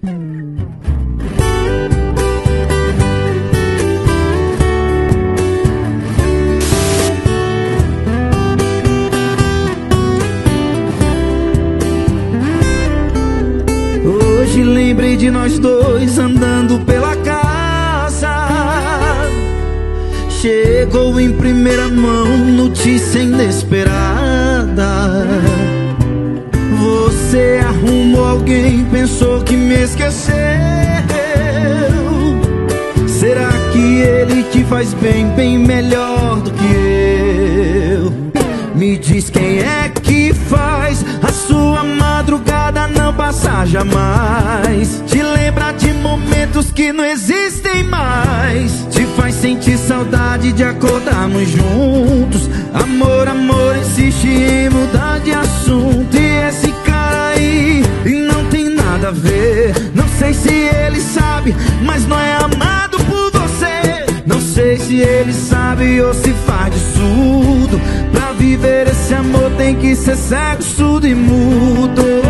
Hoje lembrei de nós dois andando pela casa. Chegou em primeira mão notícia alguém, pensou que me esqueceu. Será que ele te faz bem, bem melhor do que eu? Me diz quem é que faz a sua madrugada não passar jamais. Te lembra de momentos que não existem mais. Te faz sentir saudade de acordarmos juntos. Amor, amor, insiste em mudar de ver. Não sei se ele sabe, mas não é amado por você. Não sei se ele sabe ou se faz de surdo. Pra viver esse amor tem que ser cego, surdo e mudo.